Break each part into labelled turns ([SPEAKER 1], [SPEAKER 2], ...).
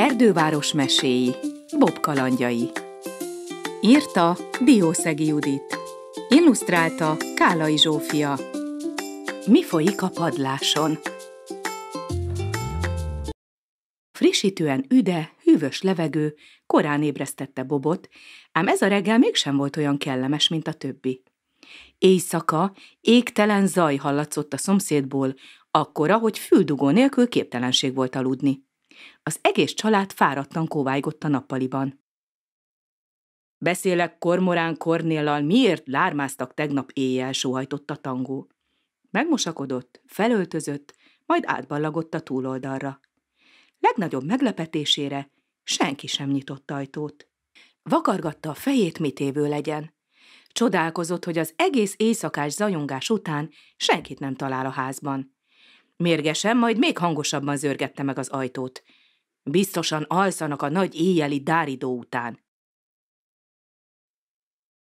[SPEAKER 1] Erdőváros meséi, Bob kalandjai. Írta Diószegi Judit. Illusztrálta Kálai Zsófia. Mi folyik a padláson? Frissítően üde, hűvös levegő korán ébresztette Bobot, ám ez a reggel mégsem volt olyan kellemes, mint a többi. Éjszaka égtelen zaj hallatszott a szomszédból, akkora, hogy füldugó nélkül képtelenség volt aludni. Az egész család fáradtan kóvájgott a nappaliban. Beszélek Kormorán Kornéllal, miért lármáztak tegnap éjjel, sóhajtott a tangó. Megmosakodott, felöltözött, majd átballagott a túloldalra. Legnagyobb meglepetésére senki sem nyitott ajtót. Vakargatta a fejét, mit évő legyen. Csodálkozott, hogy az egész éjszakás zajongás után senkit nem talál a házban. Mérgesen, majd még hangosabban zörgette meg az ajtót. Biztosan alszanak a nagy éjjeli dáridó után.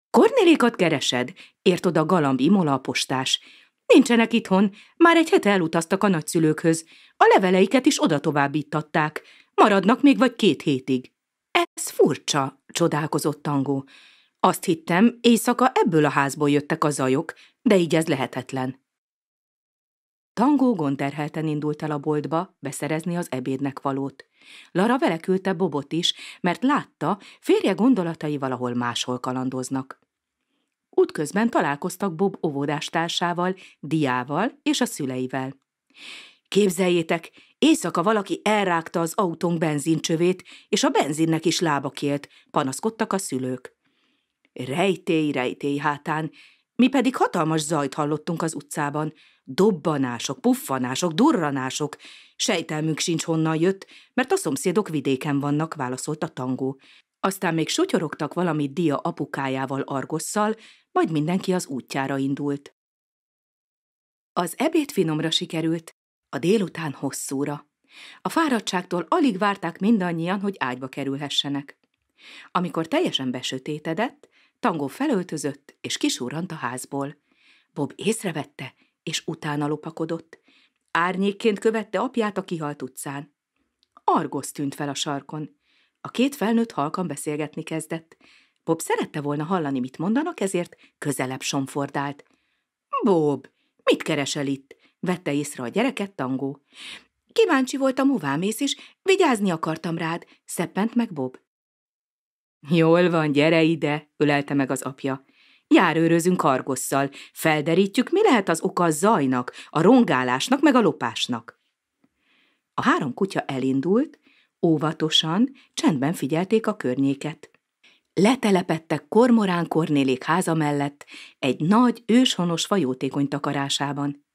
[SPEAKER 1] Kornélékat keresed? Ért oda Galamb Imola a postás. Nincsenek itthon, már egy hete elutaztak a nagyszülőkhöz. A leveleiket is oda továbbítatták. Maradnak még vagy két hétig. Ez furcsa, csodálkozott Tangó. Azt hittem, éjszaka ebből a házból jöttek a zajok, de így ez lehetetlen. Tangó gondterhelten indult el a boltba beszerezni az ebédnek valót. Lara vele küldte Bobot is, mert látta, férje gondolatai valahol máshol kalandoznak. Útközben találkoztak Bob óvodástársával, Diával és a szüleivel. Képzeljétek, éjszaka valaki elrágta az autónk benzincsövét, és a benzinnek is lába kélt, panaszkodtak a szülők. Rejtély, rejtély hátán, mi pedig hatalmas zajt hallottunk az utcában. Dobbanások, puffanások, durranások. Sejtelmünk sincs honnan jött, mert a szomszédok vidéken vannak, válaszolt tangó. Aztán még sutyorogtak valamit Dia apukájával Argosszal, majd mindenki az útjára indult. Az ebéd finomra sikerült, a délután hosszúra. A fáradtságtól alig várták mindannyian, hogy ágyba kerülhessenek. Amikor teljesen besötétedett, Tangó felöltözött, és kisúrant a házból. Bob észrevette, és utána lopakodott. Árnyékként követte apját a kihalt utcán. Argosz tűnt fel a sarkon. A két felnőtt halkan beszélgetni kezdett. Bob szerette volna hallani, mit mondanak, ezért közelebb somfordált. Bob, mit keresel itt? vette észre a gyereket tangó. Kíváncsi voltam, hová mész, és vigyázni akartam rád, szeppent meg Bob. Jól van, gyere ide, ölelte meg az apja. Járőrözünk kargosszal, felderítjük, mi lehet az oka a zajnak, a rongálásnak, meg a lopásnak. A három kutya elindult, óvatosan, csendben figyelték a környéket. Letelepettek Kormorán Kornélék háza mellett egy nagy, őshonos fajótékony takarásában.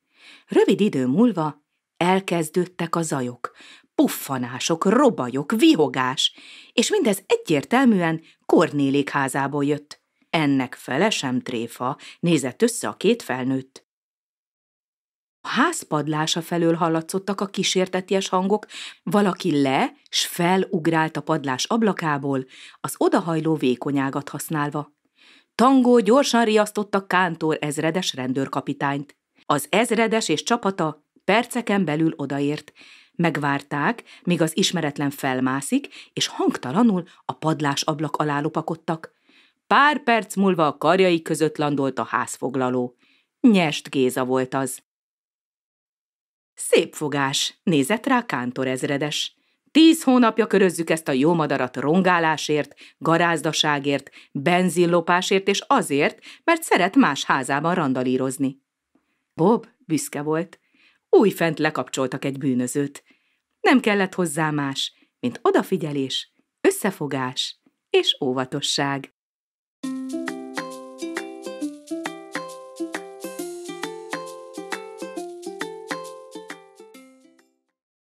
[SPEAKER 1] Rövid idő múlva elkezdődtek a zajok, puffanások, robajok, vihogás, és mindez egyértelműen Kornélék házából jött. Ennek fele sem tréfa, nézett össze a két felnőtt. A ház padlása felől hallatszottak a kísérteties hangok, valaki le, s felugrált a padlás ablakából, az odahajló vékonyágat használva. Tangó gyorsan riasztotta Kántor ezredes rendőrkapitányt. Az ezredes és csapata perceken belül odaért, Megvárták, míg az ismeretlen felmászik, és hangtalanul a padlás ablak alá lopakodtak. Pár perc múlva a karjai között landolt a házfoglaló. Nyest Géza volt az. Szép fogás, nézett rá Kántor ezredes. Tíz hónapja körözzük ezt a jó madarat rongálásért, garázdaságért, benzinlopásért, és azért, mert szeret más házában randalírozni. Bob büszke volt. Újfent lekapcsoltak egy bűnözőt. Nem kellett hozzá más, mint odafigyelés, összefogás és óvatosság.